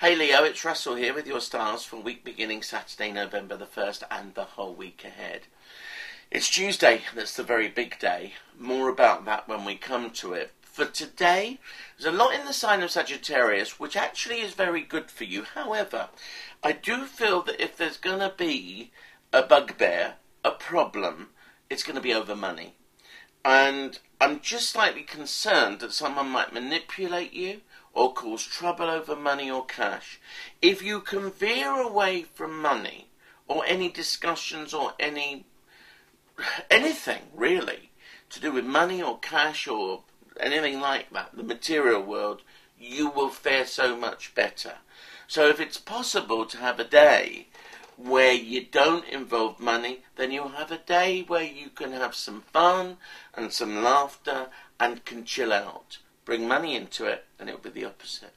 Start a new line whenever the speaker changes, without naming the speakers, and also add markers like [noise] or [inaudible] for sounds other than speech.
Hey Leo, it's Russell here with your stars for week beginning Saturday, November the 1st and the whole week ahead. It's Tuesday, that's the very big day. More about that when we come to it. For today, there's a lot in the sign of Sagittarius which actually is very good for you. However, I do feel that if there's going to be a bugbear, a problem, it's going to be over money. And I'm just slightly concerned that someone might manipulate you or cause trouble over money or cash. If you can veer away from money or any discussions or any [sighs] anything really to do with money or cash or anything like that, the material world, you will fare so much better. So if it's possible to have a day where you don't involve money, then you'll have a day where you can have some fun and some laughter and can chill out. Bring money into it, and it'll be the opposite.